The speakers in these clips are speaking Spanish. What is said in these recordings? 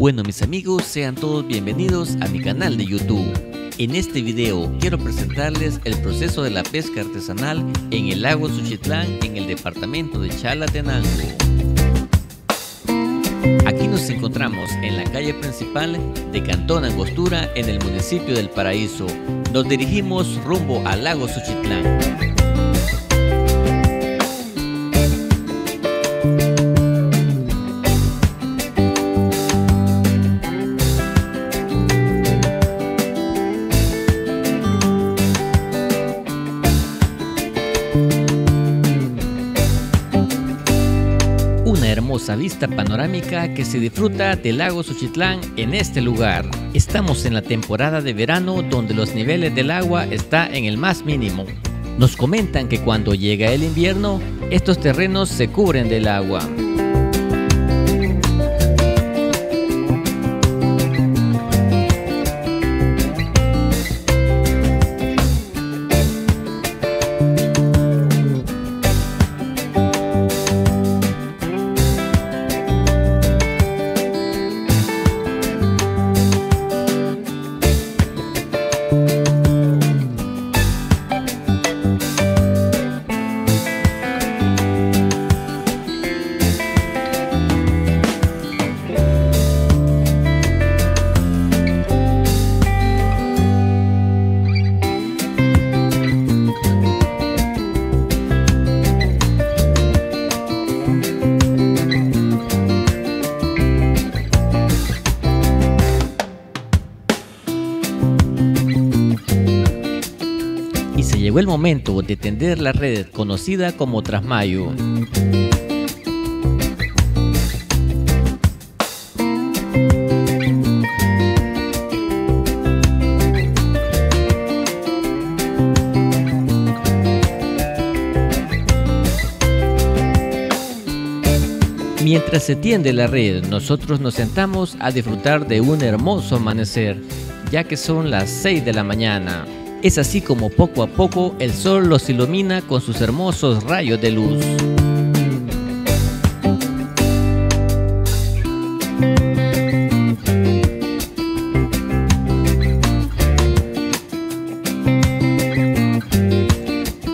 Bueno mis amigos, sean todos bienvenidos a mi canal de YouTube. En este video quiero presentarles el proceso de la pesca artesanal en el lago Suchitlán en el departamento de Chalatenango. Aquí nos encontramos en la calle principal de Cantón Angostura en el municipio del Paraíso. Nos dirigimos rumbo al lago Suchitlán. Panorámica que se disfruta del lago Suchitlán en este lugar. Estamos en la temporada de verano donde los niveles del agua está en el más mínimo. Nos comentan que cuando llega el invierno, estos terrenos se cubren del agua. Llegó el momento de tender la red conocida como Trasmayo. Mientras se tiende la red, nosotros nos sentamos a disfrutar de un hermoso amanecer, ya que son las 6 de la mañana. Es así como poco a poco el sol los ilumina con sus hermosos rayos de luz.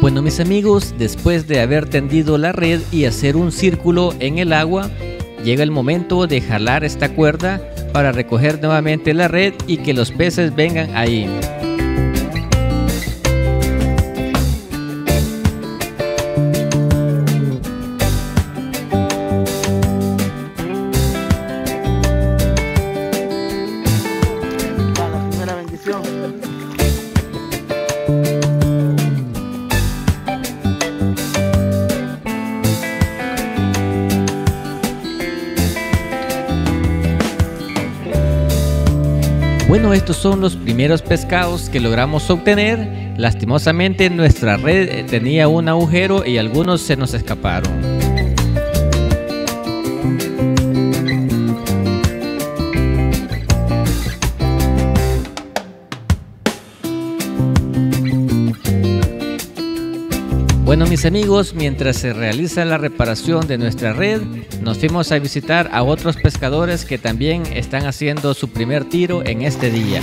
Bueno mis amigos, después de haber tendido la red y hacer un círculo en el agua, llega el momento de jalar esta cuerda para recoger nuevamente la red y que los peces vengan ahí. Estos son los primeros pescados que logramos obtener. Lastimosamente nuestra red tenía un agujero y algunos se nos escaparon. Bueno mis amigos, mientras se realiza la reparación de nuestra red, nos fuimos a visitar a otros pescadores que también están haciendo su primer tiro en este día.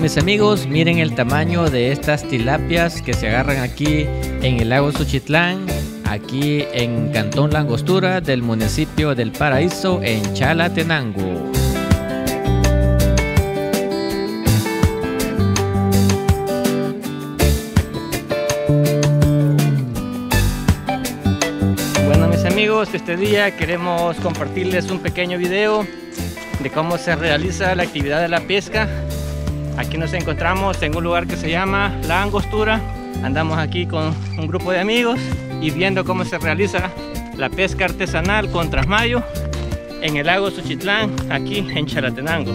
Mis amigos, miren el tamaño de estas tilapias que se agarran aquí en el lago Suchitlán, aquí en Cantón Langostura del municipio del Paraíso en Chalatenango. Bueno mis amigos, este día queremos compartirles un pequeño video de cómo se realiza la actividad de la pesca. Aquí nos encontramos en un lugar que se llama La Angostura. Andamos aquí con un grupo de amigos y viendo cómo se realiza la pesca artesanal con trasmayo en el lago Suchitlán, aquí en Chalatenango.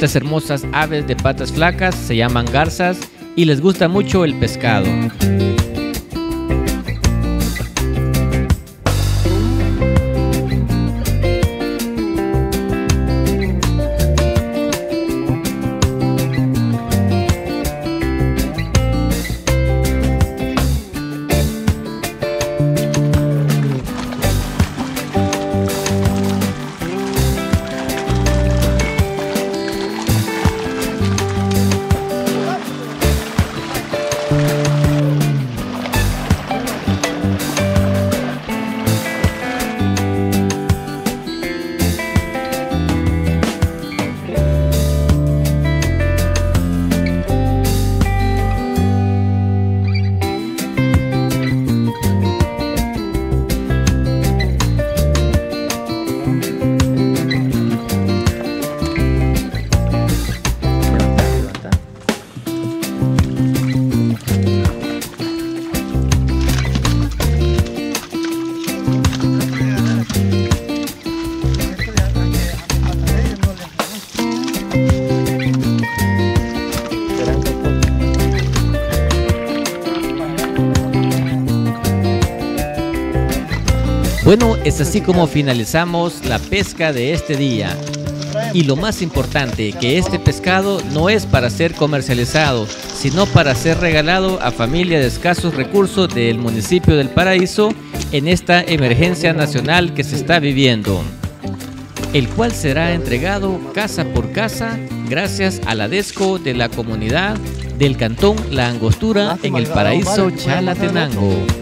Estas hermosas aves de patas flacas se llaman garzas y les gusta mucho el pescado. Bueno, es así como finalizamos la pesca de este día. Y lo más importante, que este pescado no es para ser comercializado, sino para ser regalado a familias de escasos recursos del municipio del Paraíso en esta emergencia nacional que se está viviendo, el cual será entregado casa por casa gracias a la DESCO de la comunidad del Cantón La Angostura en el Paraíso Chalatenango.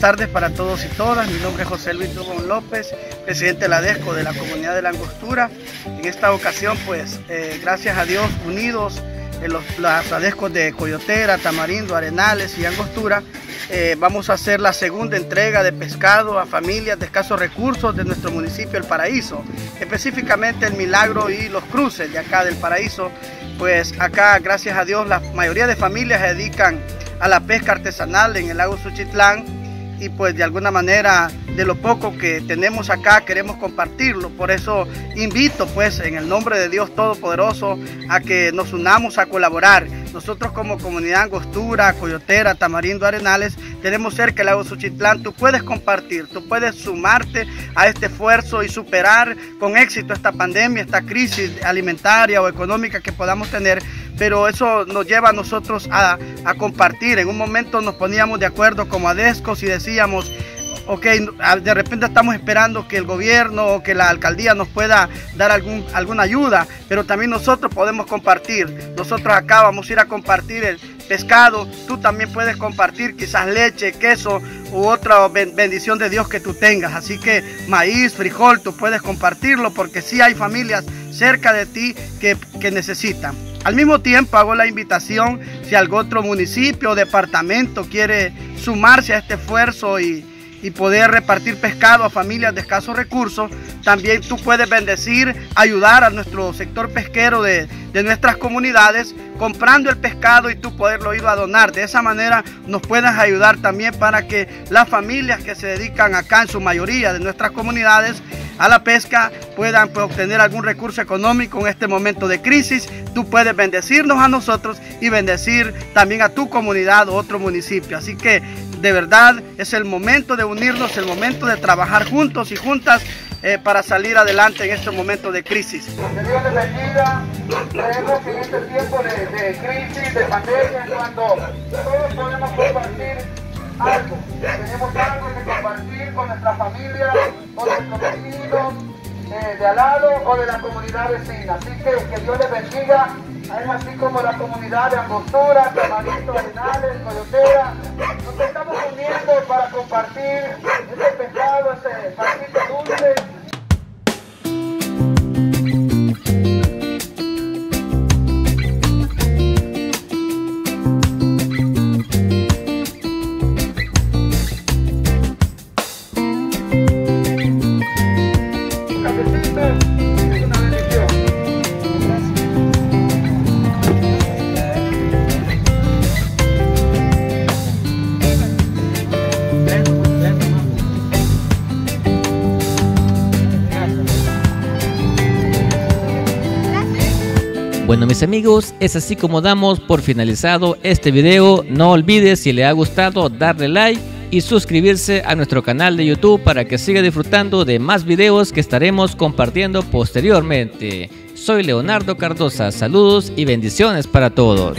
Tardes para todos y todas. Mi nombre es José Luis Dubón López, presidente de la DESCO de la Comunidad de la Angostura. En esta ocasión, pues, eh, gracias a Dios, unidos en los, las ADESCOs de Coyotera, Tamarindo, Arenales y Angostura, eh, vamos a hacer la segunda entrega de pescado a familias de escasos recursos de nuestro municipio El Paraíso, específicamente el Milagro y los Cruces de acá del Paraíso. Pues acá, gracias a Dios, la mayoría de familias se dedican a la pesca artesanal en el lago Suchitlán y pues de alguna manera de lo poco que tenemos acá queremos compartirlo. Por eso invito pues en el nombre de Dios Todopoderoso a que nos unamos a colaborar. Nosotros como comunidad Angostura, Coyotera, Tamarindo, Arenales, tenemos cerca el lago Suchitlán. Tú puedes compartir, tú puedes sumarte a este esfuerzo y superar con éxito esta pandemia, esta crisis alimentaria o económica que podamos tener pero eso nos lleva a nosotros a, compartir. En un momento nos poníamos de acuerdo como adescos y decíamos, ok, de repente estamos esperando que el gobierno o que la alcaldía nos pueda dar algún, alguna ayuda, pero también nosotros podemos compartir. Nosotros acá vamos a ir a compartir el pescado, tú también puedes compartir quizás leche, queso u otra bendición de Dios que tú tengas. Así que maíz, frijol, tú puedes compartirlo porque sí hay familias cerca de ti que, que necesitan. Al mismo tiempo hago la invitación si algún otro municipio o departamento quiere sumarse a este esfuerzo y, y poder repartir pescado a familias de escasos recursos, también tú puedes bendecir, ayudar a nuestro sector pesquero de, nuestras comunidades comprando el pescado y tú poderlo ir a donar. De esa manera nos puedes ayudar también para que las familias que se dedican acá en su mayoría de nuestras comunidades a la pesca puedan pues, obtener algún recurso económico en este momento de crisis. Tú puedes bendecirnos a nosotros y bendecir también a tu comunidad o otro municipio. Así que de verdad es el momento de unirnos, el momento de trabajar juntos y juntas eh, para salir adelante en este momento de crisis. Que Dios les bendiga. Creemos que en este tiempo de, de crisis, de pandemia, cuando todos podemos compartir algo, tenemos algo que compartir con nuestra familia, con nuestros vecinos, eh, de al lado o de la comunidad vecina. Así que que Dios les bendiga es así como la comunidad de Angostura, Tamarito, Arenales, Coyotera, nos estamos uniendo para compartir ese pescado, ese pancito dulce Bueno mis amigos, es así como damos por finalizado este video. No olvides si le ha gustado darle like y suscribirse a nuestro canal de YouTube para que siga disfrutando de más videos que estaremos compartiendo posteriormente. Soy Leonardo Cardosa, saludos y bendiciones para todos.